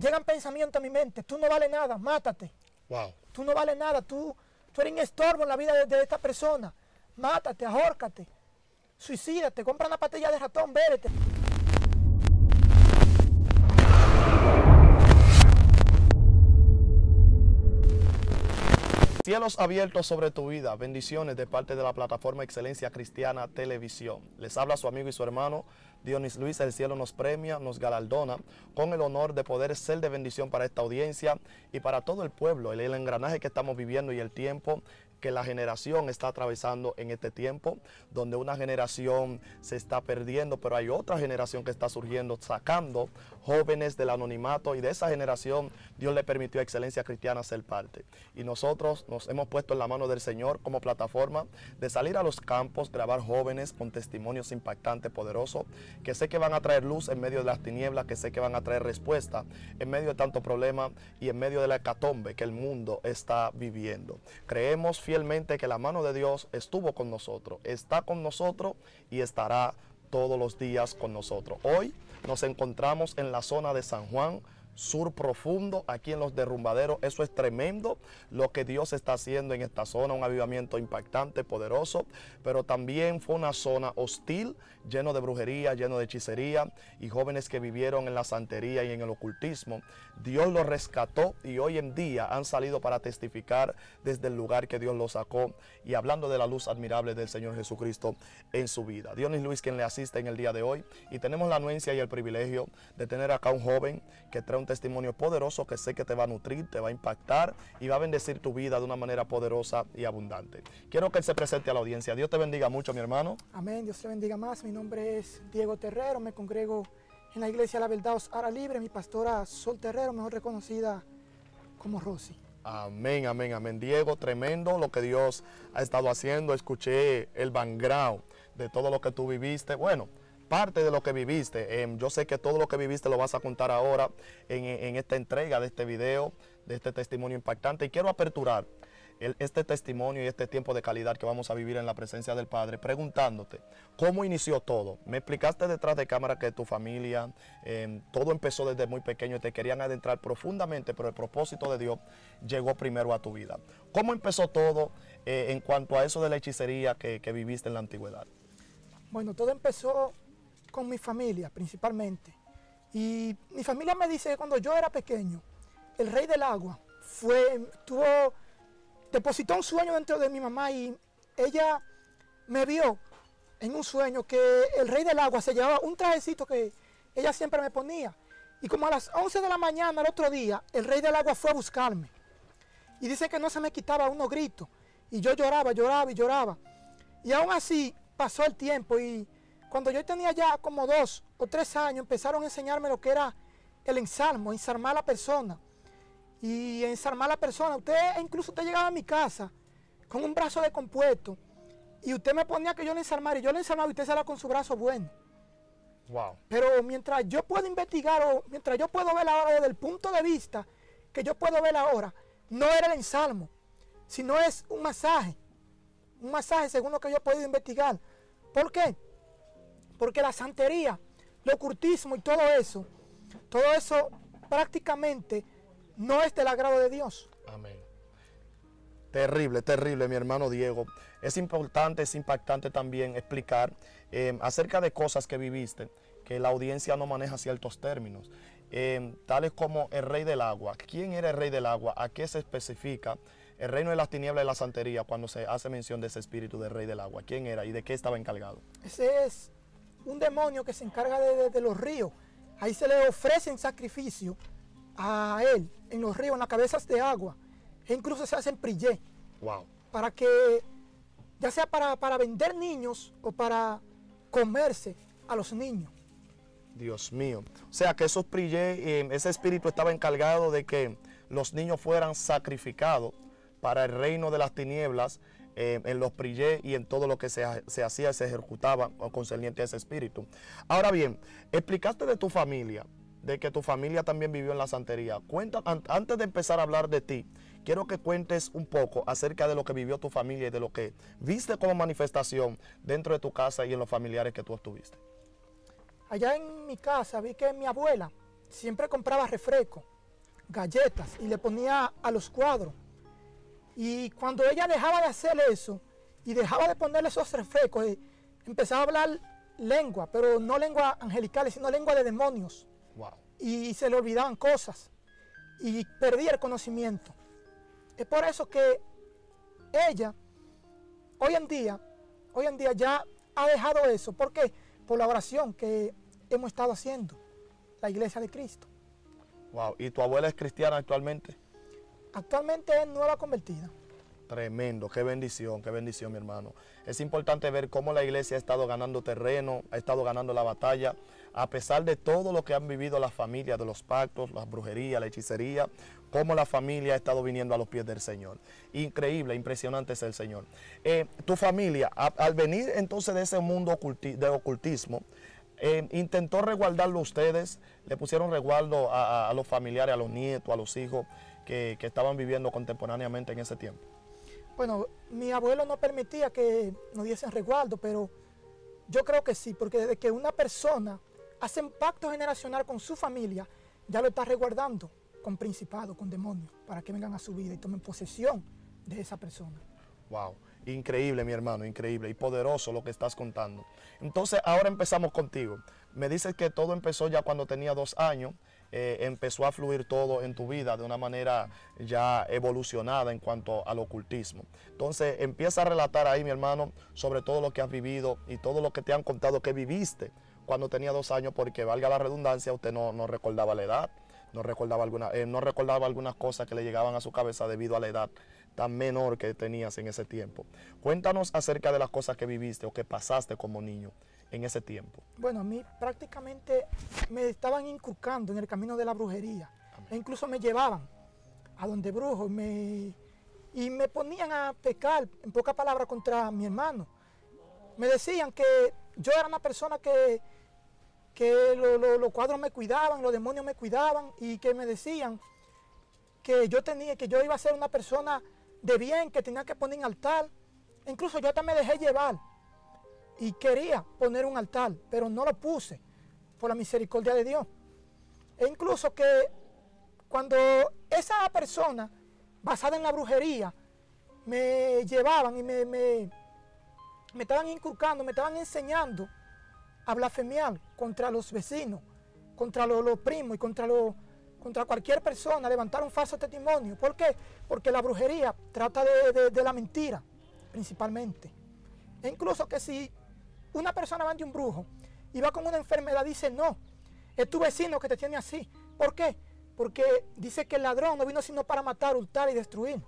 llegan pensamientos a mi mente, tú no vales nada, mátate. Wow. Tú no vales nada, tú, tú eres un estorbo en la vida de, de esta persona. Mátate, ahórcate, suicídate, compra una pastilla de ratón, bébete. Cielos abiertos sobre tu vida, bendiciones de parte de la plataforma Excelencia Cristiana Televisión. Les habla su amigo y su hermano Dionis Luis, el cielo nos premia, nos galardona. Con el honor de poder ser de bendición para esta audiencia y para todo el pueblo, el, el engranaje que estamos viviendo y el tiempo que la generación está atravesando en este tiempo, donde una generación se está perdiendo, pero hay otra generación que está surgiendo, sacando jóvenes del anonimato y de esa generación Dios le permitió a Excelencia Cristiana ser parte. Y nosotros nos hemos puesto en la mano del Señor como plataforma de salir a los campos, grabar jóvenes con testimonios impactantes, poderosos, que sé que van a traer luz en medio de las tinieblas, que sé que van a traer respuesta en medio de tanto problema y en medio de la hecatombe que el mundo está viviendo. Creemos fielmente que la mano de Dios estuvo con nosotros, está con nosotros y estará todos los días con nosotros. Hoy nos encontramos en la zona de San Juan, sur profundo, aquí en los derrumbaderos. Eso es tremendo lo que Dios está haciendo en esta zona, un avivamiento impactante, poderoso, pero también fue una zona hostil, lleno de brujería, lleno de hechicería y jóvenes que vivieron en la santería y en el ocultismo. Dios los rescató y hoy en día han salido para testificar desde el lugar que Dios los sacó y hablando de la luz admirable del Señor Jesucristo en su vida. Dionis Luis quien le asiste en el día de hoy y tenemos la anuencia y el privilegio de tener acá un joven que trae un testimonio poderoso que sé que te va a nutrir, te va a impactar y va a bendecir tu vida de una manera poderosa y abundante. Quiero que él se presente a la audiencia. Dios te bendiga mucho, mi hermano. Amén, Dios te bendiga más. Mi nombre es Diego Terrero, me congrego en la iglesia La Verdad Os Hará Libre, mi pastora Sol Terrero, mejor reconocida como Rosy. Amén, amén, amén. Diego, tremendo lo que Dios ha estado haciendo. Escuché el background de todo lo que tú viviste. Bueno, parte de lo que viviste. Eh, yo sé que todo lo que viviste lo vas a contar ahora en, esta entrega de este video, de este testimonio impactante. Y quiero aperturar este testimonio y este tiempo de calidad que vamos a vivir en la presencia del Padre, preguntándote cómo inició todo. Me explicaste detrás de cámara que tu familia, eh, todo empezó desde muy pequeño y te querían adentrar profundamente, pero el propósito de Dios llegó primero a tu vida. ¿Cómo empezó todo eh, en cuanto a eso de la hechicería que viviste en la antigüedad? Bueno, todo empezó con mi familia principalmente. Y mi familia me dice que cuando yo era pequeño, el rey del agua fue, tuvo, depositó un sueño dentro de mi mamá y ella me vio en un sueño que el rey del agua se llevaba un trajecito que ella siempre me ponía. Y como a las 11 de la mañana el otro día, el rey del agua fue a buscarme. Y dice que no se me quitaba unos gritos. Y yo lloraba, lloraba y lloraba. Y aún así pasó el tiempo y cuando yo tenía ya como dos o tres años, empezaron a enseñarme lo que era el ensalmo, ensarmar a la persona. Y ensarmar a la persona, usted incluso usted llegaba a mi casa con un brazo de compuesto y usted me ponía que yo le ensarmara y yo le ensarmaba y usted se la con su brazo bueno. Wow. Pero mientras yo puedo investigar o mientras yo puedo ver ahora desde el punto de vista que yo puedo ver ahora, no era el ensalmo, sino es un masaje. Un masaje según lo que yo he podido investigar. ¿Por qué? Porque la santería, el ocultismo y todo eso, todo eso prácticamente no es del agrado de Dios. Amén. Terrible, terrible, mi hermano Diego. Es importante, es impactante también explicar eh, acerca de cosas que viviste, que la audiencia no maneja ciertos términos, eh, tales como el rey del agua. ¿Quién era el rey del agua? ¿A qué se especifica? El reino de las tinieblas y la santería cuando se hace mención de ese espíritu del rey del agua. ¿Quién era y de qué estaba encargado? Ese es un demonio que se encarga de, de, de los ríos. Ahí se le ofrecen sacrificio a él en los ríos, en las cabezas de agua. E incluso se hacen prillé. Wow. Para que, ya sea para, para vender niños o para comerse a los niños. Dios mío. O sea que esos prillé, eh, ese espíritu estaba encargado de que los niños fueran sacrificados para el reino de las tinieblas eh, en los prillé y en todo lo que se, se hacía, se ejecutaba concerniente a ese espíritu. Ahora bien, explicaste de tu familia, de que tu familia también vivió en la santería. Cuenta, an, antes de empezar a hablar de ti, quiero que cuentes un poco acerca de lo que vivió tu familia y de lo que viste como manifestación dentro de tu casa y en los familiares que tú estuviste. Allá en mi casa vi que mi abuela siempre compraba refresco, galletas y le ponía a los cuadros. Y cuando ella dejaba de hacer eso y dejaba de ponerle esos refrescos, eh, empezaba a hablar lengua, pero no lengua angelical, sino lengua de demonios. Wow. Y se le olvidaban cosas y perdía el conocimiento. Es por eso que ella, hoy en día, hoy en día ya ha dejado eso. ¿Por qué? Por la oración que hemos estado haciendo, la iglesia de Cristo. Wow. ¿Y tu abuela es cristiana actualmente? Actualmente es nueva convertida. Tremendo, qué bendición, qué bendición, mi hermano. Es importante ver cómo la iglesia ha estado ganando terreno, ha estado ganando la batalla, a pesar de todo lo que han vivido las familias, de los pactos, las brujerías, la hechicería, cómo la familia ha estado viniendo a los pies del Señor. Increíble, impresionante es el Señor. Eh, tu familia, al venir entonces de ese mundo de ocultismo, eh, intentó resguardarlo ustedes, le pusieron resguardo a los familiares, a los nietos, a los hijos que, que estaban viviendo contemporáneamente en ese tiempo. Bueno, mi abuelo no permitía que nos diesen resguardo, pero yo creo que sí, porque desde que una persona hace un pacto generacional con su familia, ya lo está resguardando con principados, con demonios, para que vengan a su vida y tomen posesión de esa persona. Wow, increíble mi hermano, increíble y poderoso lo que estás contando. Entonces ahora empezamos contigo. Me dices que todo empezó ya cuando tenía dos años, eh, empezó a fluir todo en tu vida de una manera ya evolucionada en cuanto al ocultismo. Entonces empieza a relatar ahí mi hermano sobre todo lo que has vivido y todo lo que te han contado que viviste cuando tenía dos años, porque valga la redundancia, usted no, no recordaba la edad, no recordaba, alguna, eh, no recordaba algunas cosas que le llegaban a su cabeza debido a la edad tan menor que tenías en ese tiempo. Cuéntanos acerca de las cosas que viviste o que pasaste como niño en ese tiempo. Bueno, a mí prácticamente me estaban inculcando en el camino de la brujería. E incluso me llevaban a donde brujos y me, y me ponían a pecar, en pocas palabras, contra mi hermano. Me decían que yo era una persona que, que lo- lo- los cuadros me cuidaban, los demonios me cuidaban y que me decían que yo tenía, que yo iba a ser una persona de bien, que tenía que poner un altar. Incluso yo hasta me dejé llevar y quería poner un altar, pero no lo puse por la misericordia de Dios. E incluso que cuando esa persona, basada en la brujería, me llevaban y me, me, me estaban inculcando, me estaban enseñando a blasfemiar contra los vecinos, contra los, primos y contra, los, contra cualquier persona, levantar un falso testimonio. ¿Por qué? Porque la brujería trata de- de la mentira, principalmente. E incluso que si una persona va ante un brujo y va con una enfermedad, dice, no, es tu vecino que te tiene así. ¿Por qué? Porque dice que el ladrón no vino sino para matar, hurtar y destruir.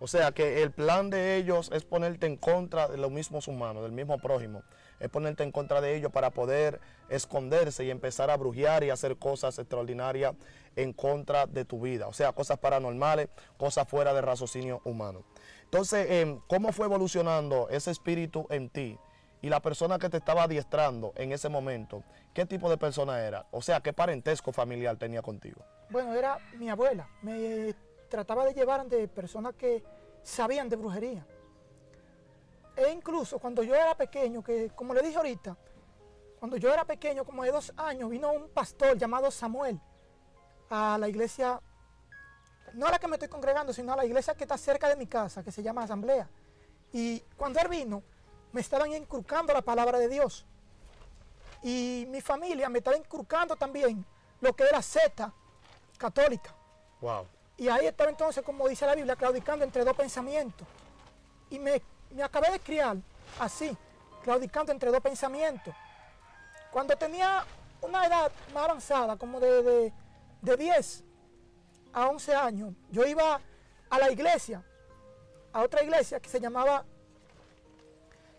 O sea que el plan de ellos es ponerte en contra de los mismos humanos, del mismo prójimo. Es ponerte en contra de ellos para poder esconderse y empezar a brujear y hacer cosas extraordinarias en contra de tu vida. O sea, cosas paranormales, cosas fuera de raciocinio humano. Entonces, em, ¿cómo fue evolucionando ese espíritu en ti? Y la persona que te estaba adiestrando en ese momento, ¿qué tipo de persona era? O sea, ¿qué parentesco familiar tenía contigo? Bueno, era mi abuela. Me trataba de llevar de personas que sabían de brujería. E incluso cuando yo era pequeño, que como le dije ahorita, cuando yo era pequeño, como de dos años, vino un pastor llamado Samuel a la iglesia, no a la que me estoy congregando, sino a la iglesia que está cerca de mi casa, que se llama Asamblea. Y cuando él vino, me estaban inculcando la palabra de Dios. Y mi familia me estaba inculcando también lo que era seta católica. Wow. Y ahí estaba entonces, como dice la Biblia, claudicando entre dos pensamientos. Y me, me acabé de criar así, claudicando entre dos pensamientos. Cuando tenía una edad más avanzada, como de, de, de 10 a 11 años, yo iba a la iglesia, a otra iglesia que se llamaba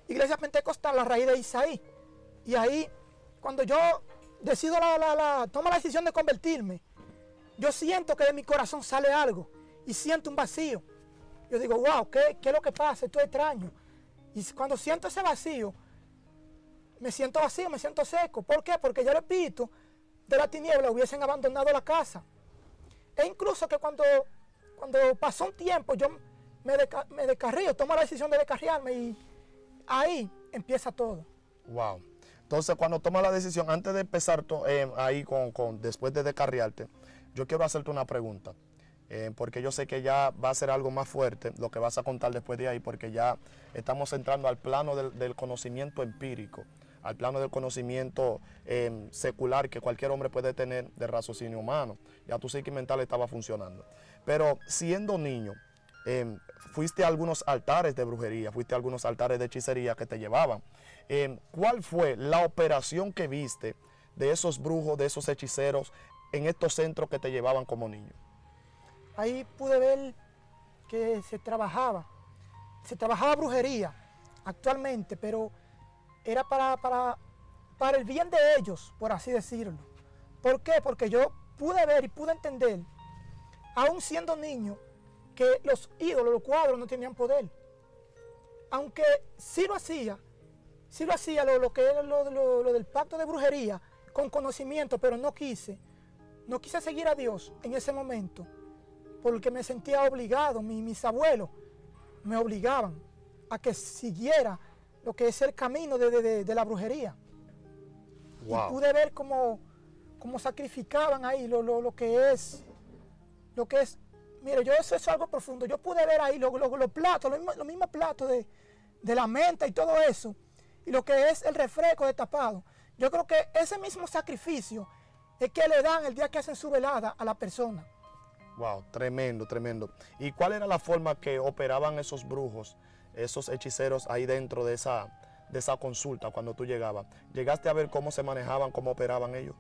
Iglesia Pentecostal, la raíz de Isaí. Y ahí, cuando yo decido la, la, la, tomo la decisión de convertirme, yo siento que de mi corazón sale algo y siento un vacío. Yo digo, wow, ¿qué, qué es lo que pasa? Esto es extraño. Y cuando siento ese vacío, me siento vacío, me siento seco. ¿Por qué? Porque los espíritus de la tiniebla hubiesen abandonado la casa. E incluso que cuando, cuando pasó un tiempo, yo me, deca, me descarrío, tomo la decisión de descarriarme y ahí empieza todo. Wow. Entonces, cuando tomas la decisión, antes de empezar to- eh, ahí con, con- después de descarriarte, yo quiero hacerte una pregunta. eh, porque yo sé que ya va a ser algo más fuerte lo que vas a contar después de ahí, porque ya estamos entrando al plano del, del conocimiento empírico, al plano del conocimiento eh, secular que cualquier hombre puede tener de raciocinio humano. Ya tu psique mental estaba funcionando. Pero siendo niño, eh, fuiste a algunos altares de brujería, fuiste a algunos altares de hechicería que te llevaban. Eh, ¿Cuál fue la operación que viste de esos brujos, de esos hechiceros en estos centros que te llevaban como niño? Ahí pude ver que se trabajaba, se trabajaba brujería actualmente, pero era para, para, para el bien de ellos, por así decirlo. ¿Por qué? Porque yo pude ver y pude entender, aún siendo niño, que los ídolos, los cuadros no tenían poder. Aunque sí lo hacía, sí lo hacía lo, lo que era lo, lo- lo del pacto de brujería, con conocimiento, pero no quise, no quise seguir a Dios en ese momento porque me sentía obligado, mi- mis abuelos me obligaban a que siguiera lo que es el camino de, de- de- la brujería. Y Wow. pude ver cómo, cómo sacrificaban ahí lo, lo- lo que es, lo que es, mire, yo eso es algo profundo, yo pude ver ahí lo- lo- los platos, los mismos, los mismos platos de, de la menta y todo eso, y lo que es el refresco de tapado. Yo creo que ese mismo sacrificio es que le dan el día que hacen su velada a la persona. Wow, tremendo, tremendo. ¿Y cuál era la forma que operaban esos brujos, esos hechiceros ahí dentro de esa, de esa consulta cuando tú llegabas? ¿Llegaste a ver cómo se manejaban, cómo operaban ellos?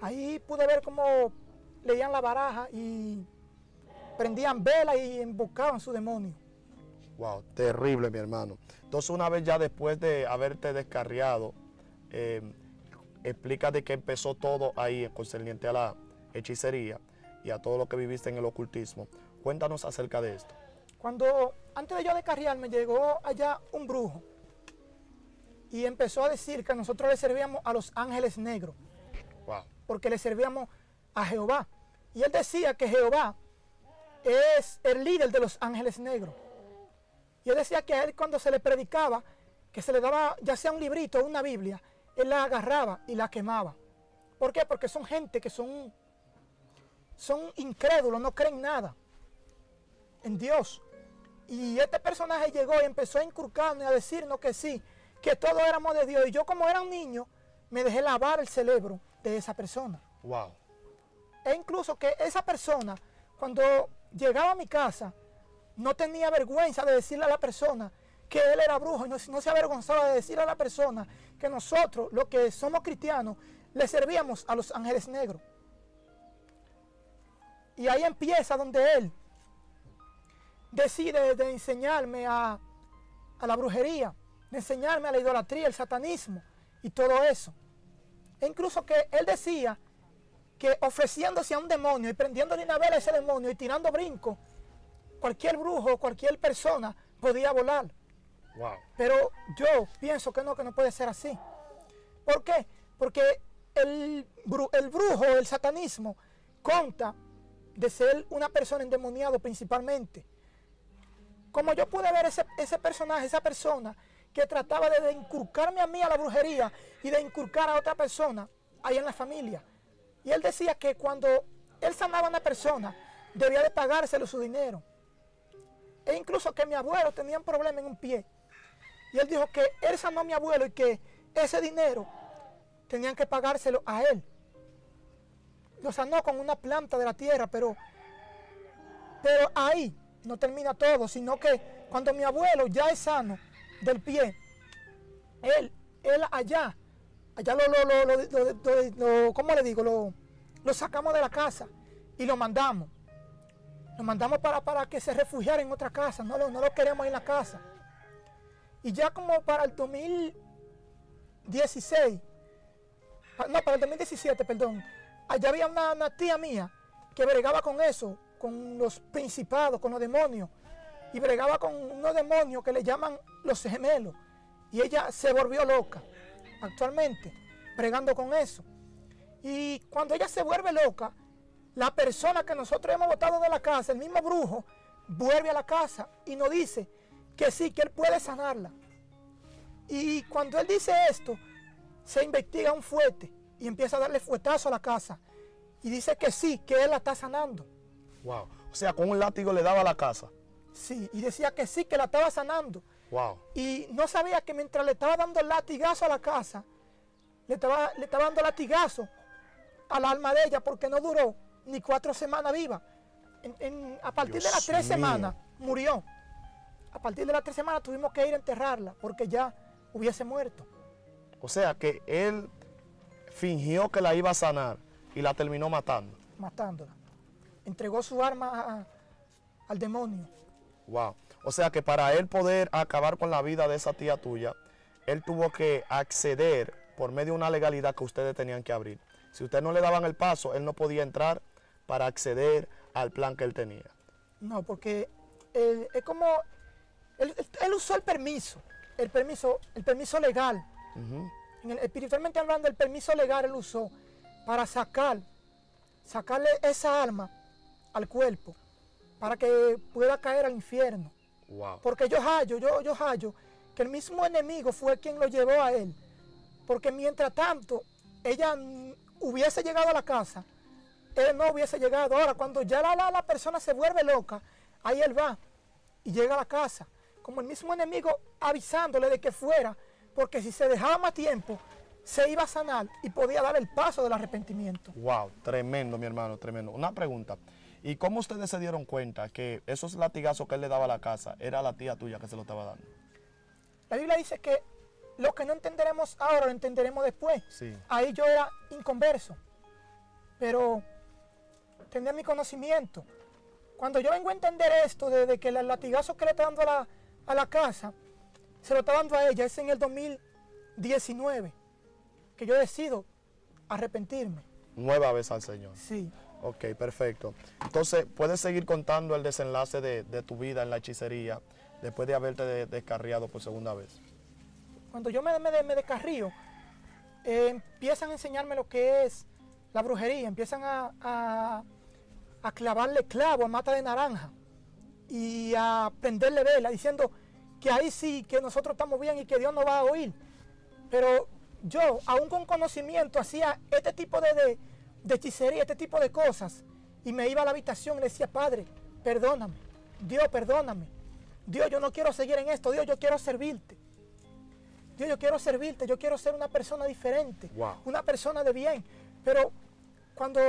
Ahí pude ver cómo leían la baraja y prendían vela y invocaban su demonio. Wow, terrible, mi hermano. Entonces, una vez ya después de haberte descarriado, eh, explica de qué empezó todo ahí concerniente a la hechicería y a todo lo que viviste en el ocultismo. Cuéntanos acerca de esto. Cuando antes de yo descarriarme llegó allá un brujo y empezó a decir que nosotros le servíamos a los ángeles negros Wow, porque le servíamos a Jehová. Y él decía que Jehová es el líder de los ángeles negros. Y él decía que a él cuando se le predicaba, que se le daba ya sea un librito o una Biblia, él la agarraba y la quemaba. ¿Por qué? Porque son gente que son, son incrédulos, no creen nada en Dios. Y este personaje llegó y empezó a inculcarnos y a decirnos que sí, que todos éramos de Dios. Y yo como era un niño, me dejé lavar el cerebro de esa persona. wow, E incluso que esa persona, cuando llegaba a mi casa, no tenía vergüenza de decirle a la persona que él era brujo y no, no se avergonzaba de decirle a la persona que nosotros, los que somos cristianos, le servíamos a los ángeles negros. Y ahí empieza donde él decide de enseñarme a, a la brujería, de enseñarme a la idolatría, el satanismo y todo eso. E incluso que él decía que ofreciéndose a un demonio y prendiéndole una vela a ese demonio y tirando brinco, cualquier brujo, cualquier persona podía volar. wow. Pero yo pienso que no, que no puede ser así. ¿Por qué? Porque el, bru- el brujo, el satanismo, conta de ser una persona endemoniada principalmente. Como yo pude ver ese, ese personaje, esa persona que trataba de, de inculcarme a mí a la brujería y de inculcar a otra persona ahí en la familia. Y él decía que cuando él sanaba a una persona, debía de pagárselo su dinero. E incluso que mi abuelo tenía un problema en un pie. Y él dijo que él sanó a mi abuelo y que ese dinero tenían que pagárselo a él. Lo sanó con una planta de la tierra, pero, pero ahí no termina todo, sino que cuando mi abuelo ya es sano del pie, él, él allá, allá lo, lo, lo, ¿cómo le digo? Lo, lo sacamos de la casa y lo mandamos. Lo mandamos para, para que se refugiara en otra casa, no lo, no lo queremos en la casa. Y ya como para el 2016, pa- no, para el 2017, perdón, allá había una, una tía mía que bregaba con eso, con los principados, con los demonios, y bregaba con unos demonios que le llaman los gemelos. Y ella se volvió loca actualmente, bregando con eso. Y cuando ella se vuelve loca, la persona que nosotros hemos botado de la casa, el mismo brujo, vuelve a la casa y nos dice que sí, que él puede sanarla. Y cuando él dice esto, se investiga un fuete y empieza a darle fuetazo a la casa. Y dice que sí, que él la está sanando. Wow. O sea, con un látigo le daba a la casa. Sí, y decía que sí, que la estaba sanando. Wow. Y no sabía que mientras le estaba dando el latigazo a la casa, le estaba, le estaba dando latigazo al alma de ella porque no duró ni cuatro semanas viva. En- en- a partir Dios de las tres mío. semanas murió. A partir de las tres semanas tuvimos que ir a enterrarla porque ya hubiese muerto. O sea, que él fingió que la iba a sanar y la terminó matando. matándola. Entregó su arma a- al demonio. Wow. O sea que para él poder acabar con la vida de esa tía tuya, él tuvo que acceder por medio de una legalidad que ustedes tenían que abrir. Si ustedes no le daban el paso, él no podía entrar para acceder al plan que él tenía. No, porque él- es como él, usó el permiso, el permiso, el permiso legal. Ujú. En el- espiritualmente hablando, el permiso legal él usó para sacar, sacarle esa alma al cuerpo, para que pueda caer al infierno. Wow. Porque yo hallo, yo, yo hallo que el mismo enemigo fue quien lo llevó a él. Porque mientras tanto, ella hubiese llegado a la casa, él no hubiese llegado. Ahora, cuando ya la, la, la persona se vuelve loca, ahí él va y llega a la casa. Como el mismo enemigo avisándole de que fuera, porque si se dejaba más tiempo, se iba a sanar y podía dar el paso del arrepentimiento. Wow, tremendo, mi hermano, tremendo. Una pregunta. ¿Y cómo ustedes se dieron cuenta que esos latigazos que él le daba a la casa era la tía tuya que se lo estaba dando? La Biblia dice que lo que no entenderemos ahora lo entenderemos después. Sí. Ahí yo era inconverso, pero tenía mi conocimiento. Cuando yo vengo a entender esto, de, de que el latigazo que le está dando a la, a la casa, se lo está dando a ella, es en el 2019, que yo decido arrepentirme. Nueva vez al Señor. Sí. Ok, perfecto. Entonces, puedes seguir contando el desenlace de, tu vida en la hechicería después de haberte de- descarriado por segunda vez. Cuando yo me, me, descarrío, eh, empiezan a enseñarme lo que es la brujería, empiezan a, clavarle clavo a mata de naranja y a prenderle vela, diciendo que ahí sí, que nosotros estamos bien y que Dios nos va a oír. Pero yo, aún con conocimiento, hacía este tipo de, de hechicería, este tipo de cosas, y me iba a la habitación y le decía, Padre, perdóname, Dios, perdóname. Dios, yo no quiero seguir en esto, Dios, yo quiero servirte. Dios, yo quiero servirte, yo quiero ser una persona diferente, Wow. una persona de bien. Pero cuando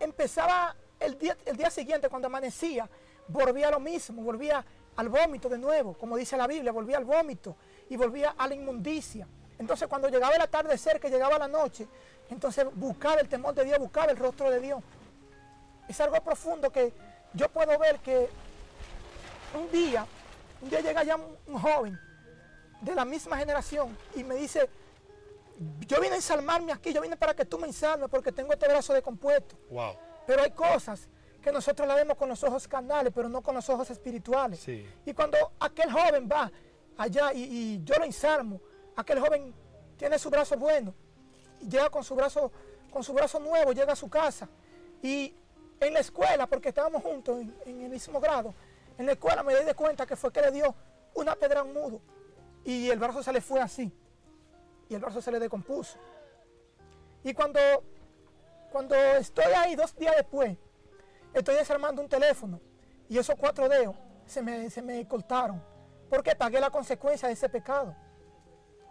empezaba el día, el día siguiente, cuando amanecía, volvía a lo mismo, volvía al vómito de nuevo, como dice la Biblia, volvía al vómito y volvía a la inmundicia. Entonces cuando llegaba el atardecer, que llegaba la noche, entonces buscaba el temor de Dios, buscaba el rostro de Dios. Es algo profundo que yo puedo ver que un día, un día llega ya un, un joven de la misma generación y me dice, yo vine a ensalmarme aquí, yo vine para que tú me ensalmes porque tengo este brazo de compuesto. Wow. Pero hay cosas que nosotros la vemos con los ojos carnales, pero no con los ojos espirituales. Sí. Y cuando aquel joven va allá y, y yo lo ensalmo, aquel joven tiene su brazo bueno, llega con su brazo, con su brazo nuevo, llega a su casa. Y en la escuela, porque estábamos juntos en, el mismo grado, en la escuela me di de cuenta que fue que le dio una pedra a un mudo. Y el brazo se le fue así. Y el brazo se le decompuso. Y cuando cuando estoy ahí dos días después, estoy desarmando un teléfono y esos cuatro dedos se me, se me cortaron porque pagué la consecuencia de ese pecado.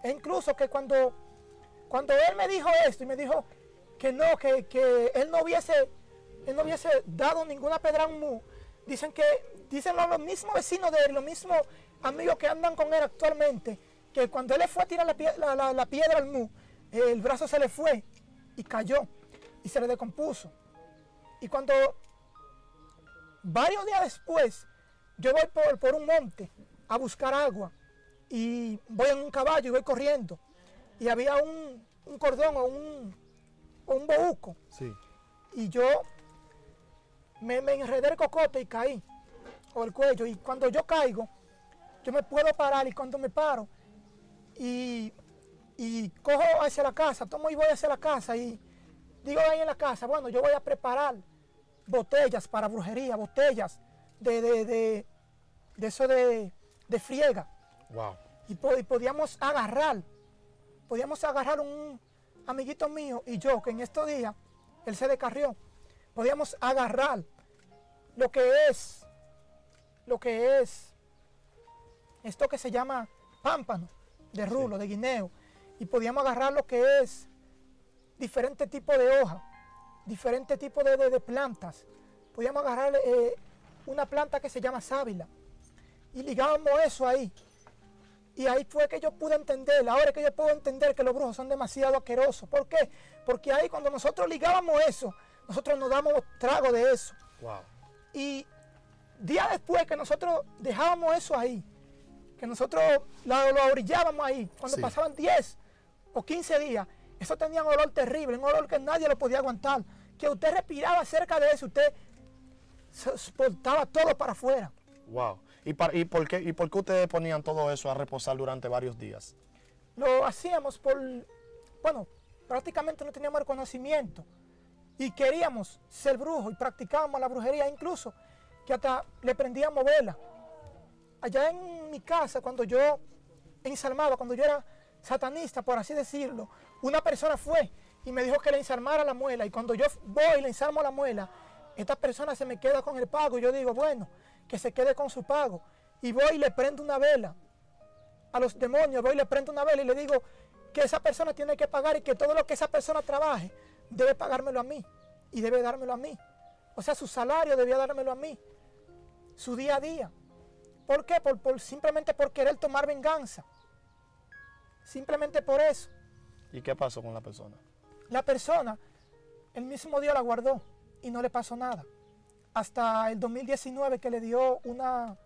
E incluso que cuando, cuando él me dijo esto y me dijo que no, que, que él no hubiese, él no hubiese dado ninguna pedra a un mu, dicen que, dicen los, mismos vecinos de él, los mismos amigos que andan con él actualmente, que cuando él le fue a tirar la, la- la- la piedra al mu, el brazo se le fue y cayó y se le decompuso. Y cuando varios días después yo voy por, por un monte a buscar agua y voy en un caballo y voy corriendo y había un, un cordón o un, o un Sí. y yo me, me enredé el cocote y caí o el cuello y cuando yo caigo yo me puedo parar y cuando me paro y, y cojo hacia la casa, tomo y voy hacia la casa y digo ahí en la casa, bueno, yo voy a preparar botellas para brujería, botellas de, de, de, de eso de, de friega Wow. y, y podíamos agarrar, podíamos agarrar un, amiguito mío y yo, que en estos días él se descarrió, podíamos agarrar lo que es, lo que es esto que se llama pámpano de rulo, de guineo, y podíamos agarrar lo que es diferentes tipos de hojas, diferentes tipos de, de- de plantas. Podíamos agarrar eh, una planta que se llama sábila y ligábamos eso ahí. Y ahí fue que yo pude entender, ahora es que yo puedo entender que los brujos son demasiado asquerosos. ¿Por qué? Porque ahí cuando nosotros ligábamos eso, nosotros nos damos trago de eso. Wow. Y días después que nosotros dejábamos eso ahí, que nosotros lo, lo orillábamos ahí, cuando Sí. pasaban 10 o 15 días, eso tenía un olor terrible, un olor que nadie lo podía aguantar. Que usted respiraba cerca de eso, usted soltaba todo para afuera. Wow. ¿Y, y, por qué, ¿Y por qué ustedes ponían todo eso a reposar durante varios días? Lo hacíamos por, bueno, prácticamente no teníamos el conocimiento y queríamos ser brujos y practicábamos la brujería incluso, que hasta le prendíamos vela. Allá en mi casa, cuando yo ensalmaba, cuando yo era satanista, por así decirlo, una persona fue y me dijo que le ensalmara la muela y cuando yo voy y le ensalmo la muela, esta persona se me queda con el pago y yo digo, bueno, que se quede con su pago. Y voy y le prendo una vela a los demonios, voy y le prendo una vela y le digo que esa persona tiene que pagar y que todo lo que esa persona trabaje debe pagármelo a mí y debe dármelo a mí. O sea, su salario debía dármelo a mí, su día a día. ¿Por qué? Por, por- simplemente por querer tomar venganza. Simplemente por eso. ¿Y qué pasó con la persona? La persona, el mismo Dios la guardó y no le pasó nada. Hasta el 2019 que le dio una,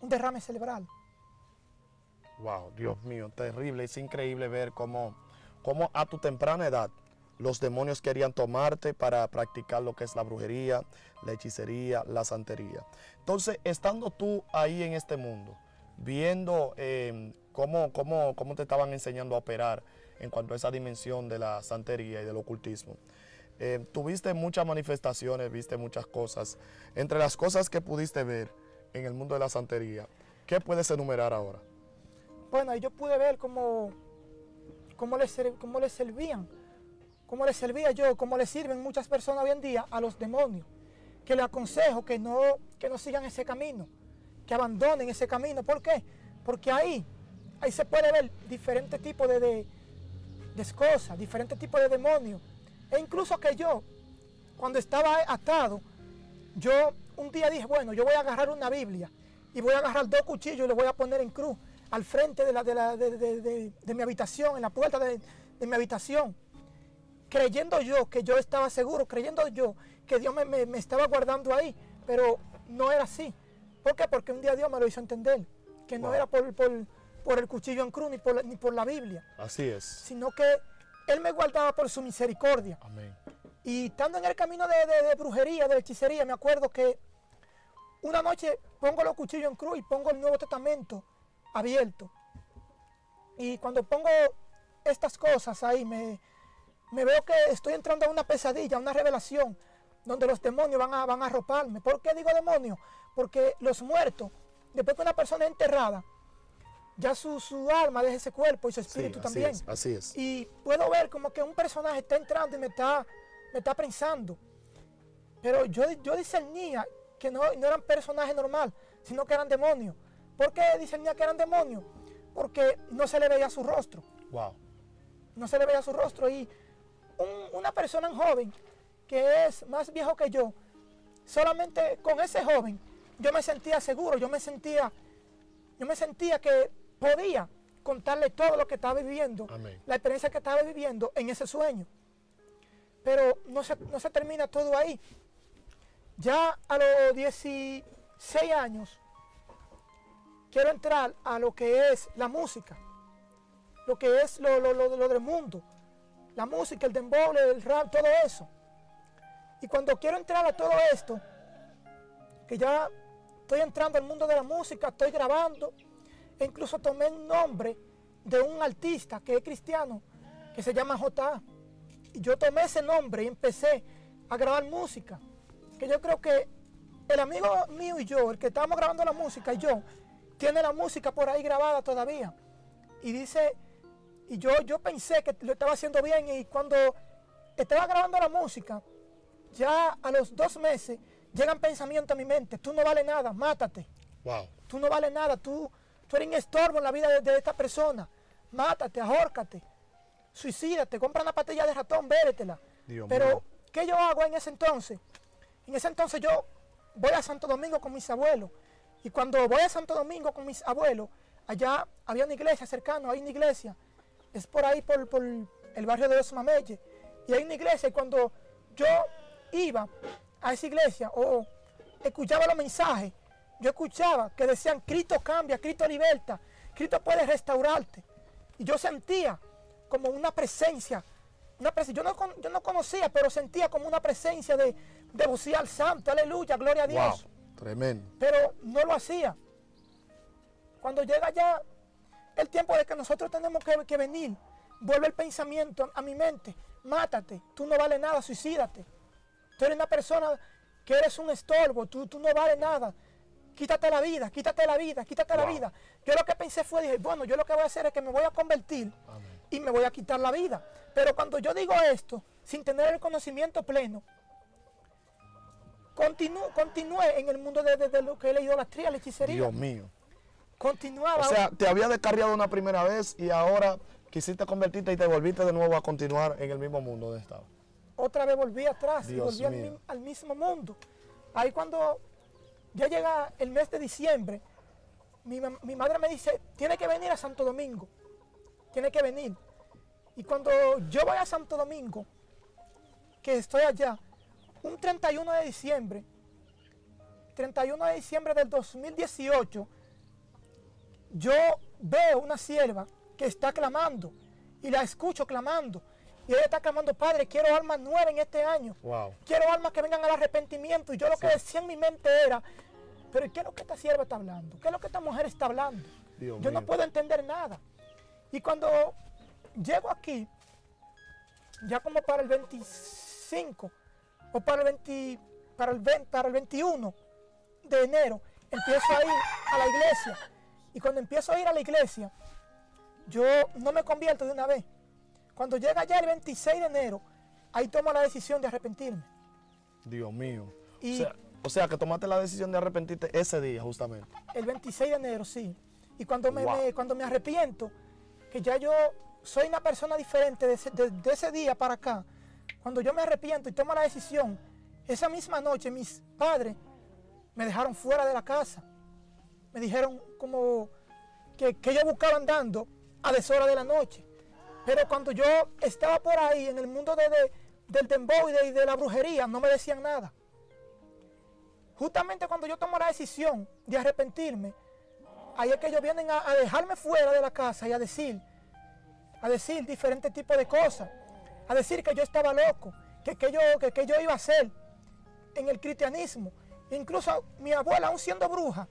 un derrame cerebral. Wow, Dios mío, terrible. Es increíble ver cómo, cómo a tu temprana edad los demonios querían tomarte para practicar lo que es la brujería, la hechicería, la santería. Entonces, estando tú ahí en este mundo, viendo eh, cómo, cómo, cómo te estaban enseñando a operar en cuanto a esa dimensión de la santería y del ocultismo, eh, tuviste muchas manifestaciones, viste muchas cosas. Entre las cosas que pudiste ver en el mundo de la santería, ¿qué puedes enumerar ahora? Bueno, yo pude ver cómo, cómo, les, cómo les servían, cómo les servía yo, cómo les sirven muchas personas hoy en día a los demonios. Que les aconsejo que no, que no sigan ese camino, que abandonen ese camino. ¿Por qué? Porque ahí, ahí se puede ver diferentes tipos de, de, de cosas, diferentes tipos de demonios. E incluso que yo, cuando estaba atado, yo un día dije, bueno, yo voy a agarrar una Biblia y voy a agarrar dos cuchillos y los voy a poner en cruz al frente de, la, de, la- de- de- mi habitación, en la puerta de, de mi habitación, creyendo yo que yo estaba seguro, creyendo yo que Dios me, me- me estaba guardando ahí, pero no era así. ¿Por qué? Porque un día Dios me lo hizo entender, que no era por, por- por el cuchillo en cruz ni por, ni por la Biblia, Así es. sino que Él me guardaba por su misericordia. Amén. Y estando en el camino de, de- de brujería, de hechicería, me acuerdo que una noche pongo los cuchillos en cruz y pongo el Nuevo Testamento abierto. Y cuando pongo estas cosas ahí, me, me veo que estoy entrando a una pesadilla, a una revelación, donde los demonios van a, van a arroparme. ¿Por qué digo demonios? Porque los muertos, después que una persona es enterrada, ya su, su alma deja ese cuerpo y su Sí, espíritu así también. es, así es. Y puedo ver como que un personaje está entrando y me está, me está pensando. Pero yo, yo discernía que no, no eran personajes normales, sino que eran demonios. ¿Por qué discernía que eran demonios? Porque no se le veía su rostro. Wow. No se le veía su rostro. Y un- una persona joven que es más viejo que yo, solamente con ese joven, yo me sentía seguro, yo me sentía, yo me sentía que podía contarle todo lo que estaba viviendo, Amén. la experiencia que estaba viviendo en ese sueño. Pero no se, no se termina todo ahí. Ya a los 16 años, quiero entrar a lo que es la música, lo que es lo, lo- lo- lo del mundo, la música, el dembow, el rap, todo eso. Y cuando quiero entrar a todo esto, que ya estoy entrando al mundo de la música, estoy grabando, e incluso tomé el nombre de un artista que es cristiano, que se llama J.A. Y yo tomé ese nombre y empecé a grabar música. Que yo creo que el amigo mío y yo, el que estábamos grabando la música y yo, tiene la música por ahí grabada todavía. Y dice Y yo, yo pensé que lo estaba haciendo bien y cuando estaba grabando la música, ya a los dos meses llegan pensamientos a mi mente, tú no vales nada, mátate. Wow. Tú no vales nada, tú, tú eres un estorbo en la vida de, de esta persona. Mátate, ahórcate, suicídate, compra una pastilla de ratón, béretela. Dios Pero, mío. ¿qué yo hago en ese entonces? En ese entonces yo voy a Santo Domingo con mis abuelos. Y cuando voy a Santo Domingo con mis abuelos, allá había una iglesia cercana, hay una iglesia. Es por ahí, por, por el barrio de los Mameyes. Y hay una iglesia y cuando yo iba a esa iglesia o escuchaba los mensajes, yo escuchaba que decían, Cristo cambia, Cristo liberta, Cristo puede restaurarte. Y yo sentía como una presencia, una yo, no, yo no conocía, pero sentía como una presencia de, de al santo, aleluya, gloria a Dios. Wow. Tremendo. Pero no lo hacía. Cuando llega ya el tiempo de que nosotros tenemos que, que venir, vuelve el pensamiento a mi mente, mátate, tú no vales nada, suicídate. Tú eres una persona que eres un estorbo, tú, tú no vales nada. Quítate la vida, quítate la vida, quítate la vida. Yo lo que pensé fue, dije, bueno, yo lo que voy a hacer es que me voy a convertir y me voy a quitar la vida. Pero cuando yo digo esto, sin tener el conocimiento pleno, continu- continué en el mundo de, de- de lo que es la idolatría, la hechicería. Dios mío. Continuaba. O sea, te había descarriado una primera vez y ahora quisiste convertirte y te volviste de nuevo a continuar en el mismo mundo donde estaba. otra vez volví atrás y volví al mismo mundo. Ahí cuando ya llega el mes de diciembre, mi, mi madre me dice, tiene que venir a Santo Domingo, tiene que venir. Y cuando yo voy a Santo Domingo, que estoy allá, un 31 de diciembre, 31 de diciembre del 2018, yo veo una sierva que está clamando y la escucho clamando. Y ella está clamando, Padre, quiero almas nuevas en este año. Wow. Quiero almas que vengan al arrepentimiento. Y yo lo que decía en mi mente era, pero ¿qué es lo que esta sierva está hablando? ¿Qué es lo que esta mujer está hablando? Dios yo no puedo entender nada. Y cuando llego aquí, ya como para el 25 o para el, 20 para el, 20 para el 21 de enero, empiezo a ir a la iglesia. Y cuando empiezo a ir a la iglesia, yo no me convierto de una vez. Cuando llega ya el 26 de enero, ahí tomo la decisión de arrepentirme. Dios mío. Y- O, sea, o sea, que tomaste la decisión de arrepentirte ese día justamente. El 26 de enero, sí. Y cuando me, Wow. me- cuando me arrepiento, que ya yo soy una persona diferente de ese, de- de ese día para acá, cuando yo me arrepiento y tomo la decisión, esa misma noche mis padres me dejaron fuera de la casa. Me dijeron como que, que ellos buscaban dando a deshora de la noche. Pero cuando yo estaba por ahí en el mundo de, de- del dembow y de, y de la brujería, no me decían nada. Justamente cuando yo tomo la decisión de arrepentirme, ahí es que ellos vienen a, a dejarme fuera de la casa y a decir, a decir diferentes tipos de cosas, a decir que yo estaba loco, que, que yo, que, que yo iba a hacer en el cristianismo. Incluso mi abuela, aún siendo bruja,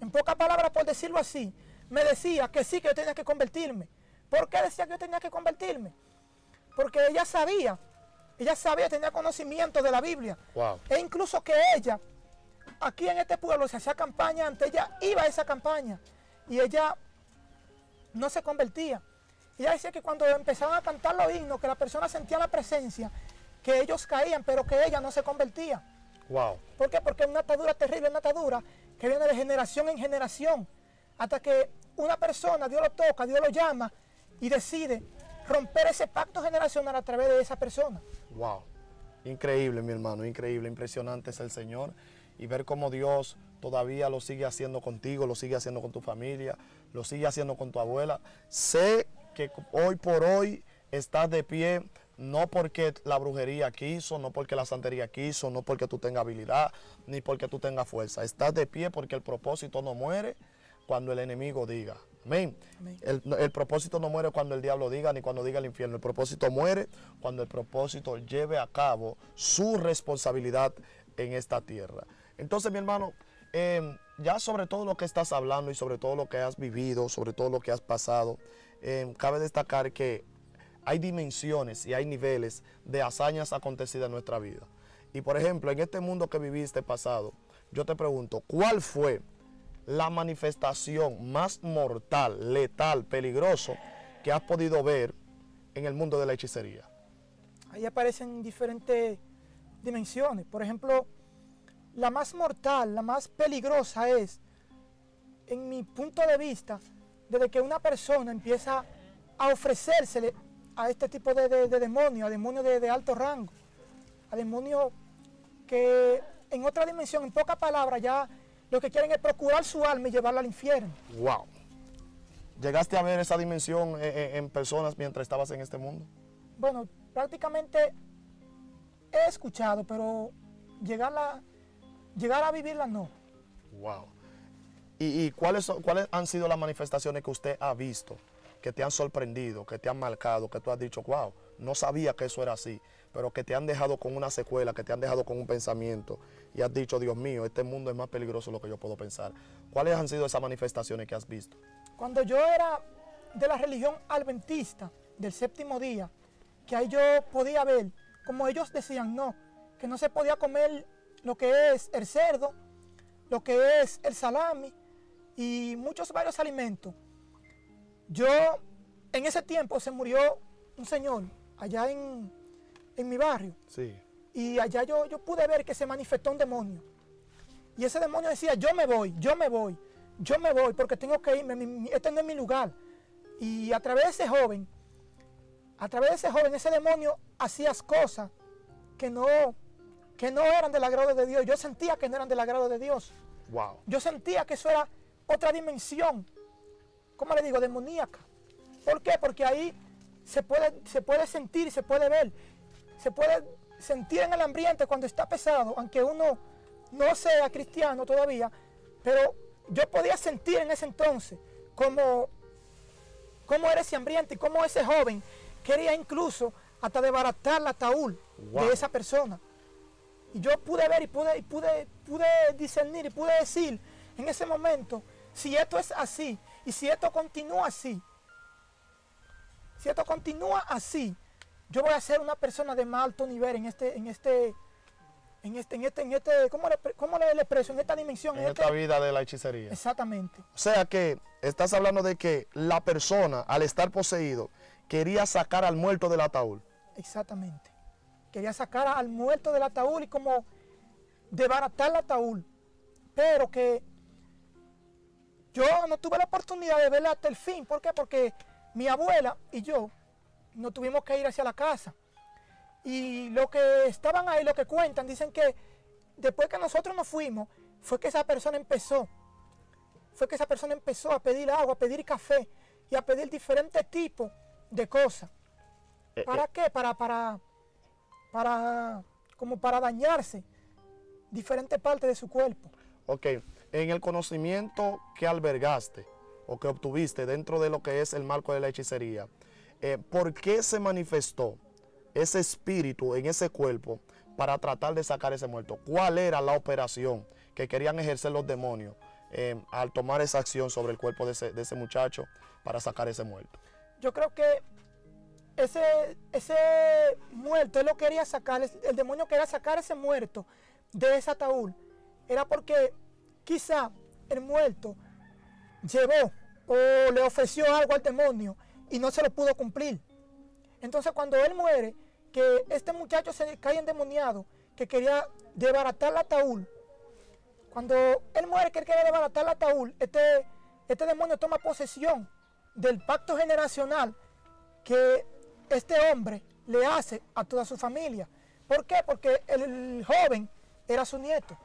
en pocas palabras por decirlo así, me decía que sí, que yo tenía que convertirme. ¿Por qué decía que yo tenía que convertirme? Porque ella sabía, ella sabía, tenía conocimiento de la Biblia. Wow. E incluso que ella, aquí en este pueblo se hacía campaña antes, ella iba a esa campaña y ella no se convertía. Y ella decía que cuando empezaban a cantar los himnos, que la persona sentía la presencia, que ellos caían, pero que ella no se convertía. Wow. ¿Por qué? Porque es una atadura terrible, una atadura que viene de generación en generación. Hasta que una persona, Dios lo toca, Dios lo llama y decide romper ese pacto generacional a través de esa persona. Wow. Increíble, mi hermano, increíble, impresionante es el Señor. Y ver cómo Dios todavía lo sigue haciendo contigo, lo sigue haciendo con tu familia, lo sigue haciendo con tu abuela. Sé que hoy por hoy estás de pie, no porque la brujería quiso, no porque la santería quiso, no porque tú tengas habilidad, ni porque tú tengas fuerza. Estás de pie porque el propósito no muere cuando el enemigo diga. Amén. Amén. El, el propósito no muere cuando el diablo diga ni cuando diga el infierno. El propósito muere cuando el propósito lleve a cabo su responsabilidad en esta tierra. Entonces, mi hermano, eh, ya sobre todo lo que estás hablando y sobre todo lo que has vivido, sobre todo lo que has pasado, eh, cabe destacar que hay dimensiones y hay niveles de hazañas acontecidas en nuestra vida. Y por ejemplo, en este mundo que viviste pasado, yo te pregunto, ¿cuál fue la manifestación más mortal, letal, peligroso que has podido ver en el mundo de la hechicería? Ahí aparecen diferentes dimensiones. Por ejemplo, la más mortal, la más peligrosa es, en mi punto de vista, desde que una persona empieza a ofrecérsele a este tipo de, de, de demonios, a demonios de, de alto rango, a demonios que en otra dimensión, en pocas palabras, ya lo que quieren es procurar su alma y llevarla al infierno. Wow. ¿Llegaste a ver esa dimensión en, en- en personas mientras estabas en este mundo? Bueno, prácticamente he escuchado, pero llegarla, llegar a vivirla no. Wow. ¿Y, y cuáles, son- cuáles han sido las manifestaciones que usted ha visto, que te han sorprendido, que te han marcado, que tú has dicho, wow, no sabía que eso era así, pero que te han dejado con una secuela, que te han dejado con un pensamiento y has dicho, Dios mío, este mundo es más peligroso de lo que yo puedo pensar? ¿Cuáles han sido esas manifestaciones que has visto? Cuando yo era de la religión adventista del séptimo día, que ahí yo podía ver, como ellos decían, no, que no se podía comer lo que es el cerdo, lo que es el salami y muchos varios alimentos. Yo, en ese tiempo se murió un señor allá en, en mi barrio Sí. y allá yo, yo pude ver que se manifestó un demonio. Y ese demonio decía, yo me voy, yo me voy, yo me voy porque tengo que irme, mi- este no es mi lugar. Y a través de ese joven, a través de ese joven, ese demonio hacía cosas que no, que no eran del agrado de Dios. Yo sentía que no eran del agrado de Dios. Wow. Yo sentía que eso era otra dimensión, ¿cómo le digo? Demoníaca. ¿Por qué? Porque ahí se puede, se puede sentir, se puede ver, se puede sentir en el ambiente cuando está pesado, aunque uno no sea cristiano todavía, pero yo podía sentir en ese entonces como, cómo era ese ambiente y cómo ese joven quería incluso hasta desbaratar la ataúd Wow. de esa persona. Y yo pude ver y pude, y pude, pude discernir y pude decir en ese momento, si esto es así y si esto continúa así, si esto continúa así, yo voy a ser una persona de más alto nivel en este, en este, en este, en este, en este, ¿cómo le, cómo le, le expreso? En esta dimensión, En en esta este- vida de la hechicería. exactamente. O sea que estás hablando de que la persona, al estar poseído, quería sacar al muerto del ataúd. Exactamente. Quería sacar al muerto del ataúd y como desbaratar el ataúd. Pero que yo no tuve la oportunidad de verla hasta el fin. ¿Por qué? Porque mi abuela y yo no tuvimos que ir hacia la casa. Y lo que estaban ahí, lo que cuentan, dicen que después que nosotros nos fuimos, fue que esa persona empezó. Fue que esa persona empezó a pedir agua, a pedir café y a pedir diferentes tipos de cosas. Eh, ¿Para qué? Para, para, para, como para dañarse diferentes partes de su cuerpo. Ok, en el conocimiento que albergaste o que obtuviste dentro de lo que es el marco de la hechicería, eh, ¿por qué se manifestó ese espíritu en ese cuerpo para tratar de sacar ese muerto? ¿Cuál era la operación que querían ejercer los demonios eh, al tomar esa acción sobre el cuerpo de ese, de ese muchacho para sacar ese muerto? Yo creo que ese, ese muerto, él lo quería sacar, el demonio quería sacar ese muerto de ese ataúd. Era porque quizá el muerto llevó o le ofreció algo al demonio y no se lo pudo cumplir. Entonces cuando él muere, que este muchacho se cae endemoniado, que quería desbaratar el ataúd, cuando él muere, que él quería desbaratar el ataúd, este, este demonio toma posesión del pacto generacional que este hombre le hace a toda su familia. ¿Por qué? Porque el joven era su nieto.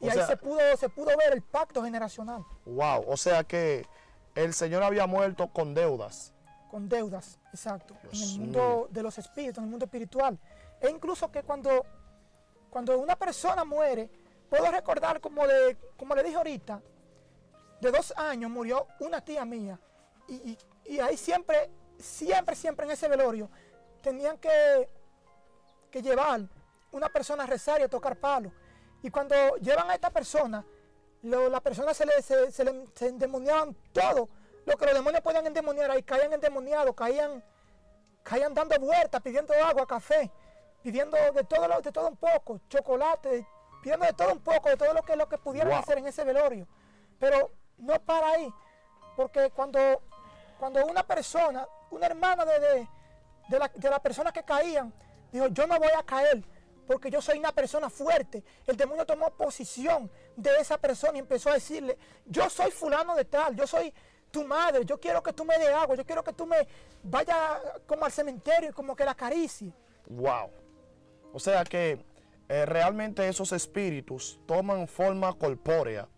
Y O ahí sea- se, pudo, se pudo ver el pacto generacional Wow, o sea que el Señor había muerto con deudas. con deudas, exacto, en el mundo mío. de los espíritus, en el mundo espiritual. E incluso que cuando, cuando una persona muere, puedo recordar, como le, como le dije ahorita, de dos años murió una tía mía. Y, y- y ahí siempre, siempre, siempre en ese velorio tenían que, que llevar una persona a rezar y a tocar palo. Y cuando llevan a esta persona, lo- la persona se le, se, se le se endemoniaban todo. Lo que los demonios podían endemoniar ahí, caían endemoniados, caían, caían dando vueltas, pidiendo agua, café, pidiendo de todo, lo- de todo un poco, chocolate, pidiendo de todo un poco, de todo lo que, lo que pudieran Wow. hacer en ese velorio. Pero no para ahí, porque cuando, cuando una persona, una hermana de, de, de la, de persona que caían, dijo, yo no voy a caer porque yo soy una persona fuerte. El demonio tomó posición de esa persona y empezó a decirle, yo soy fulano de tal, yo soy tu madre, yo quiero que tú me dé agua, yo quiero que tú me vayas como al cementerio y como que la acaricie. Wow. O sea que eh, realmente esos espíritus toman forma corpórea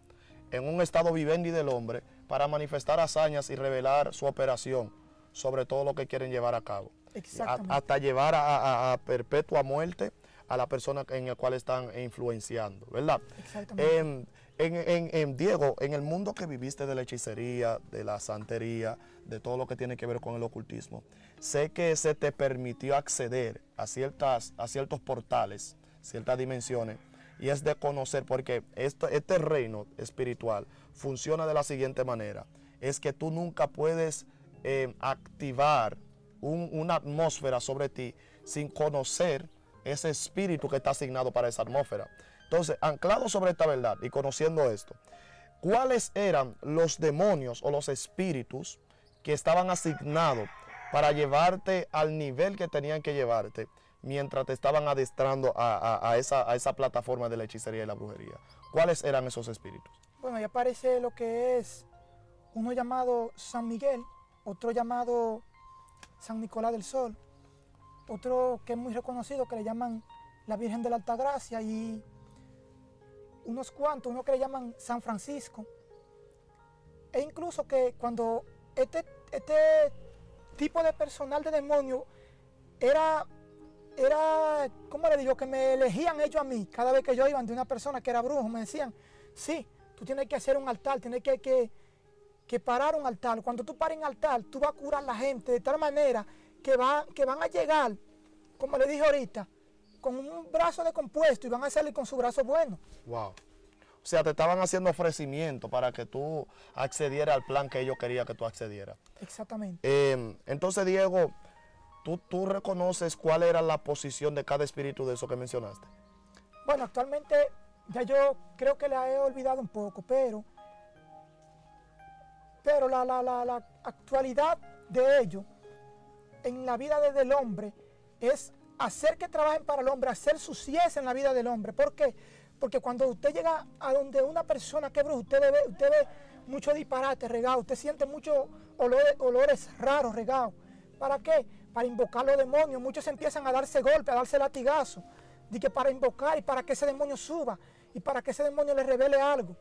en un estado vivendi del hombre para manifestar hazañas y revelar su operación sobre todo lo que quieren llevar a cabo. Exactamente. A- hasta llevar a, a- a perpetua muerte a la persona en la cual están influenciando, ¿verdad? Exactamente. Em, en, en- en- Diego, en el mundo que viviste de la hechicería, de la santería, de todo lo que tiene que ver con el ocultismo, sé que se te permitió acceder a, ciertas, a ciertos portales, ciertas dimensiones, y es de conocer, porque esto- este reino espiritual funciona de la siguiente manera, es que tú nunca puedes eh, activar un- una atmósfera sobre ti sin conocer ese espíritu que está asignado para esa atmósfera. Entonces, anclado sobre esta verdad y conociendo esto, ¿cuáles eran los demonios o los espíritus que estaban asignados para llevarte al nivel que tenían que llevarte mientras te estaban adestrando a esa, a esa plataforma de la hechicería y la brujería? ¿Cuáles eran esos espíritus? Bueno, ya aparece lo que es uno llamado San Miguel, otro llamado San Nicolás del Sol, otro que es muy reconocido que le llaman la Virgen de la Altagracia y unos cuantos, uno que le llaman San Francisco. E incluso que cuando este, este tipo de personal de demonio era, era, ¿cómo le digo? Que me elegían ellos a mí cada vez que yo iba de una persona que era brujo, me decían, sí, tú tienes que hacer un altar, tienes que, que, que parar un altar. Cuando tú pares un altar, tú vas a curar a la gente de tal manera que, va, que van a llegar, como le dije ahorita, con un brazo de compuesto y van a salir con su brazo bueno. Wow. O sea, te estaban haciendo ofrecimiento para que tú accedieras al plan que ellos querían que tú accedieras. Exactamente. Eh, entonces, Diego, ¿tú, ¿tú reconoces cuál era la posición de cada espíritu de eso que mencionaste? Bueno, actualmente ya yo creo que la he olvidado un poco, pero, pero la, la- la- la actualidad de ello en la vida de- del hombre es hacer que trabajen para el hombre, hacer su en la vida del hombre. ¿Por qué? Porque cuando usted llega a donde una persona que es bruja, usted ve, usted ve mucho disparate regado, usted siente muchos olores, olores raros regados. ¿Para qué? Para invocar los demonios. Muchos empiezan a darse golpes, a darse latigazos. De que para invocar y para que ese demonio suba y para que ese demonio le revele algo.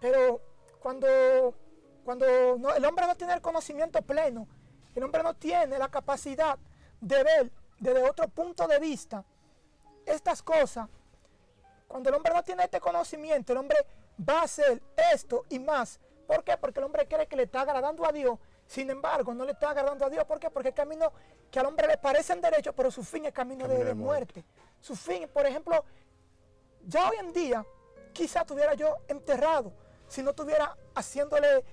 Pero cuando, cuando no- el hombre no tiene el conocimiento pleno, el hombre no tiene la capacidad de ver desde otro punto de vista estas cosas, cuando el hombre no tiene este conocimiento, el hombre va a hacer esto y más. ¿Por qué? Porque el hombre cree que le está agradando a Dios. Sin embargo, no le está agradando a Dios. ¿Por qué? Porque el camino que al hombre le parecen derecho, pero su fin es camino, Camino de, muerte. Su fin, por ejemplo, ya hoy en día, quizá tuviera yo enterrado si no estuviera haciéndole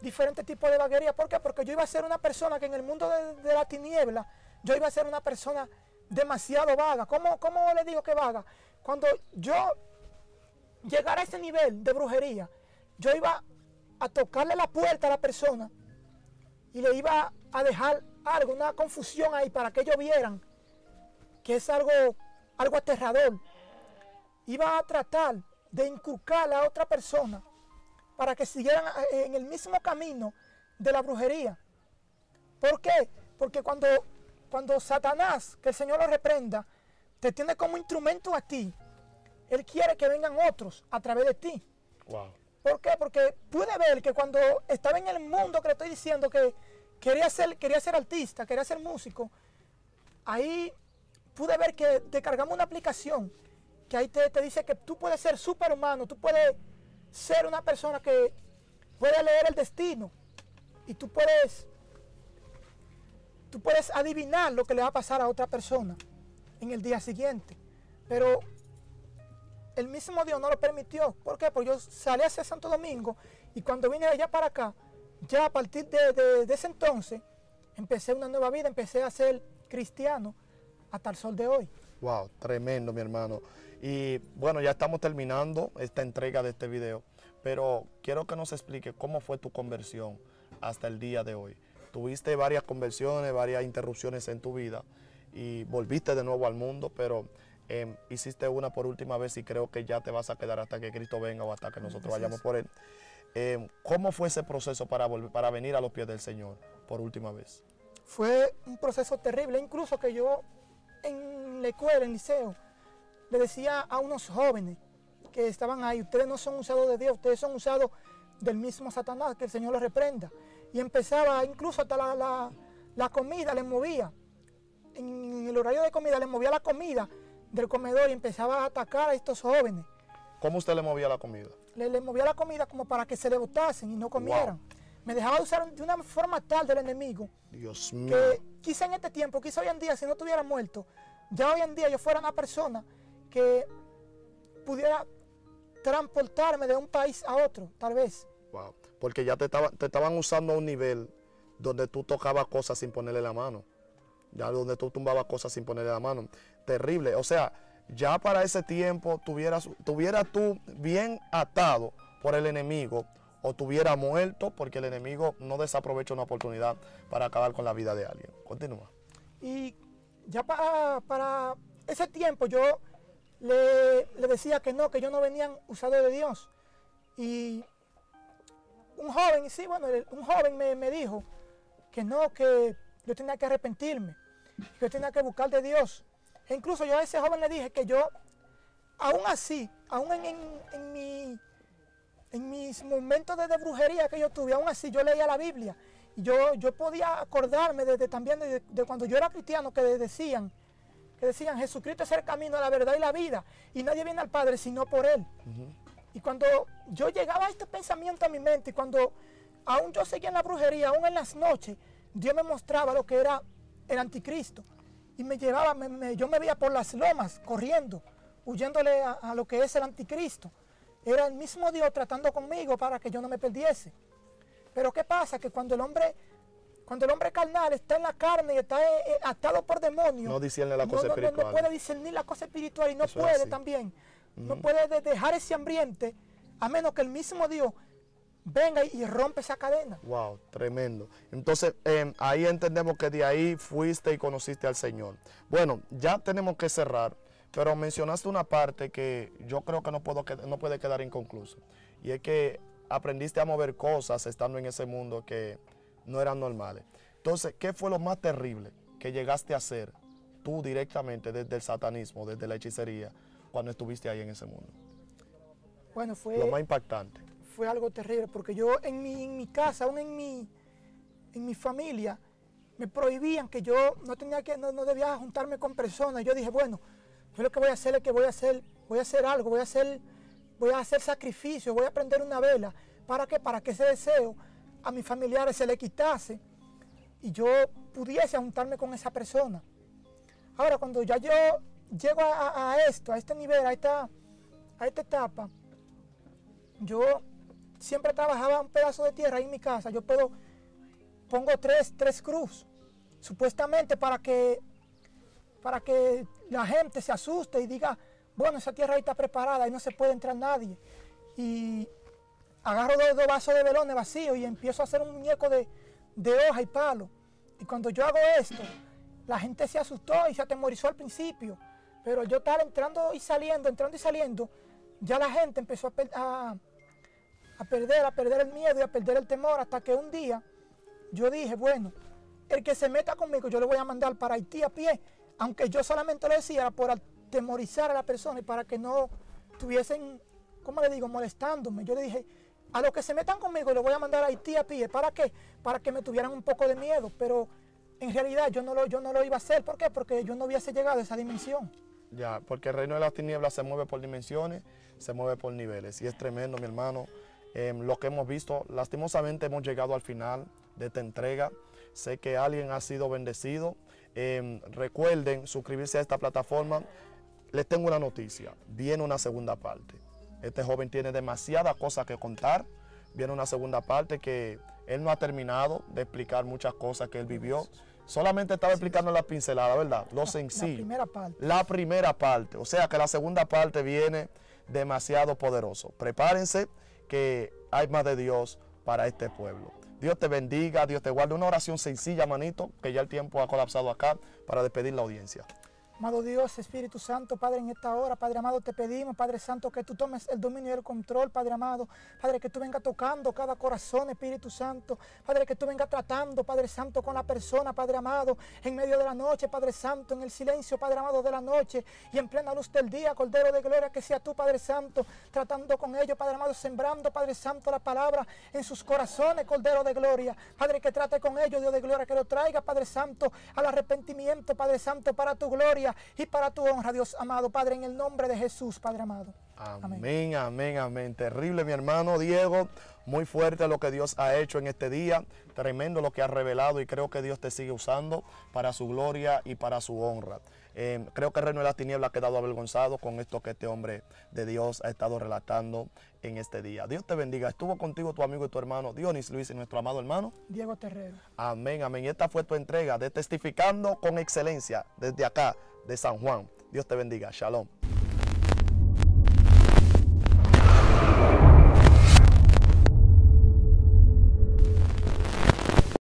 diferentes tipos de vaguería. ¿Por qué? Porque yo iba a ser una persona que en el mundo de, de la tiniebla, yo iba a ser una persona demasiado vaga. ¿Cómo, ¿Cómo le digo que vaga? Cuando yo llegara a ese nivel de brujería, yo iba a tocarle la puerta a la persona y le iba a dejar algo, una confusión ahí para que ellos vieran que es algo, algo aterrador. Iba a tratar de inculcar a otra persona para que siguieran eh, en el mismo camino de la brujería. ¿Por qué? Porque cuando, cuando Satanás, que el Señor lo reprenda, te tiene como instrumento a ti, Él quiere que vengan otros a través de ti. Wow. ¿Por qué? Porque pude ver que cuando estaba en el mundo que le estoy diciendo que quería ser, quería ser artista, quería ser músico, ahí pude ver que descargamos una aplicación que ahí te, te dice que tú puedes ser superhumano, tú puedes ser una persona que puede leer el destino y tú puedes, tú puedes adivinar lo que le va a pasar a otra persona en el día siguiente. Pero el mismo Dios no lo permitió. ¿Por qué? Porque yo salí hacia Santo Domingo y cuando vine de allá para acá, ya a partir de, de- de ese entonces, empecé una nueva vida, empecé a ser cristiano hasta el sol de hoy. Wow, tremendo, mi hermano. Y bueno, ya estamos terminando esta entrega de este video, pero quiero que nos explique cómo fue tu conversión hasta el día de hoy. tuviste varias conversiones, varias interrupciones en tu vida y volviste de nuevo al mundo, pero em, hiciste una por última vez y creo que ya te vas a quedar hasta que Cristo venga o hasta que nosotros vayamos por Él. Em, ¿Cómo fue ese proceso para, volver, para venir a los pies del Señor por última vez? Fue un proceso terrible, incluso que yo en la escuela, en el liceo, le decía a unos jóvenes que estaban ahí, ustedes no son usados de Dios, ustedes son usados del mismo Satanás, que el Señor los reprenda. Y empezaba, incluso hasta la, la- la comida les movía. En el horario de comida les movía la comida del comedor y empezaba a atacar a estos jóvenes. ¿Cómo usted le movía la comida? Le, le movía la comida como para que se le botasen y no comieran. Me dejaba usar de una forma tal del enemigo Dios mío. que quizá en este tiempo, quizá hoy en día, si no estuviera muerto, ya hoy en día yo fuera una persona que pudiera transportarme de un país a otro, tal vez. Wow. Porque ya te, estaba- te estaban usando a un nivel donde tú tocabas cosas sin ponerle la mano. Ya donde tú tumbabas cosas sin ponerle la mano. Terrible. O sea, ya para ese tiempo tuvieras, tuvieras tú bien atado por el enemigo o tuviera muerto porque el enemigo no desaprovecha una oportunidad para acabar con la vida de alguien. Continúa. Y ya para, para ese tiempo yo le, decía que no, que yo no venían usado de Dios. Y un joven, sí, bueno, un joven me, me dijo que no, que yo tenía que arrepentirme, que yo tenía que buscar de Dios. E incluso yo a ese joven le dije que yo, aún así, aún en, en- mi, en mis momentos de, de brujería que yo tuve, aún así yo leía la Biblia. Y yo, yo podía acordarme de, de también de, de cuando yo era cristiano que decían, que decían, Jesucristo es el camino, la verdad y la vida. Y nadie viene al Padre sino por Él. Y cuando yo llegaba a este pensamiento a mi mente, y cuando aún yo seguía en la brujería, aún en las noches, Dios me mostraba lo que era el anticristo. Y me llevaba, me- me- yo me veía por las lomas corriendo, huyéndole a, a lo que es el anticristo. Era el mismo Dios tratando conmigo para que yo no me perdiese. Pero ¿qué pasa? Que cuando el hombre, cuando el hombre carnal está en la carne y está eh, eh, atado por demonios, No discierne la no- cosa no- no- no espiritual. puede discernir la cosa espiritual y no Eso puede también. No puede de- dejar ese ambiente a menos que el mismo Dios venga y, rompe esa cadena. Wow, tremendo. Entonces, em, ahí entendemos que de ahí fuiste y conociste al Señor. Bueno, ya tenemos que cerrar, pero mencionaste una parte que yo creo que no, puedo, no puede quedar inconcluso. Y es que aprendiste a mover cosas estando en ese mundo que no eran normales. Entonces, ¿qué fue lo más terrible que llegaste a hacer tú directamente desde el satanismo, desde la hechicería, cuando estuviste ahí en ese mundo? Bueno, fue, Lo más impactante. fue algo terrible porque yo en mi, en mi casa, aún en mi, en mi familia, me prohibían que yo no tenía que, no, no debía juntarme con personas. Yo dije, bueno, yo lo que voy a hacer es que voy a hacer, voy a hacer algo, voy a hacer, voy a hacer sacrificio, voy a prender una vela. ¿Para qué? Para que ese deseo a mis familiares se le quitase y yo pudiese juntarme con esa persona. Ahora, cuando ya yo llego a, esto, a este nivel, a esta, a esta etapa, yo siempre trabajaba un pedazo de tierra ahí en mi casa. Yo puedo, pongo tres, tres cruz, supuestamente para que, para que la gente se asuste y diga, bueno, esa tierra ahí está preparada y no se puede entrar nadie. Y agarro dos, vasos de velones vacíos y empiezo a hacer un muñeco de, hoja y palo. Y cuando yo hago esto, la gente se asustó y se atemorizó al principio. Pero yo estaba entrando y saliendo, entrando y saliendo, ya la gente empezó a, per- a- a perder, a perder el miedo y a perder el temor, hasta que un día yo dije, bueno, el que se meta conmigo yo le voy a mandar para Haití a pie, aunque yo solamente lo decía por atemorizar a la persona y para que no estuviesen, ¿cómo le digo?, molestándome. Yo le dije, a los que se metan conmigo le voy a mandar a Haití a pie, ¿para qué? Para que me tuvieran un poco de miedo, pero en realidad yo no lo, yo no lo iba a hacer, ¿por qué? Porque yo no hubiese llegado a esa dimensión. Ya, porque el reino de las tinieblas se mueve por dimensiones, se mueve por niveles. Y es tremendo, mi hermano. Em, lo que hemos visto, lastimosamente hemos llegado al final de esta entrega. Sé que alguien ha sido bendecido. Em, recuerden suscribirse a esta plataforma. Les tengo una noticia. Viene una segunda parte. Este joven tiene demasiadas cosas que contar. Viene una segunda parte que él no ha terminado de explicar muchas cosas que él vivió. Solamente estaba explicando la pincelada, ¿verdad? Lo La sencillo primera parte. la primera parte. O sea que la segunda parte viene demasiado poderoso. Prepárense que hay más de Dios para este pueblo. Dios te bendiga, Dios te guarde. Una oración sencilla, manito, que ya el tiempo ha colapsado acá para despedir la audiencia. Amado Dios, Espíritu Santo, Padre, en esta hora, Padre amado, te pedimos, Padre Santo, que tú tomes el dominio y el control, Padre amado. Padre, que tú vengas tocando cada corazón, Espíritu Santo. Padre, que tú vengas tratando, Padre Santo, con la persona, Padre amado, en medio de la noche, Padre Santo, en el silencio, Padre amado, de la noche y en plena luz del día, Cordero de Gloria, que sea tú, Padre Santo, tratando con ellos, Padre amado, sembrando, Padre Santo, la palabra en sus corazones, Cordero de Gloria. Padre, que trate con ellos, Dios de Gloria, que lo traiga, Padre Santo, al arrepentimiento, Padre Santo, para tu gloria y para tu honra, Dios amado, Padre, en el nombre de Jesús, Padre amado. Amén, amén, amén. Terrible, mi hermano Diego. Muy fuerte lo que Dios ha hecho en este día. Tremendo lo que ha revelado y creo que Dios te sigue usando para su gloria y para su honra. Eh, creo que el reino de las tinieblas ha quedado avergonzado con esto que este hombre de Dios ha estado relatando en este día. Dios te bendiga. Estuvo contigo tu amigo y tu hermano Dionis Luis y nuestro amado hermano Diego Terrero. Amén, amén. Y esta fue tu entrega de Testificando con Excelencia desde acá, de San Juan. Dios te bendiga. Shalom.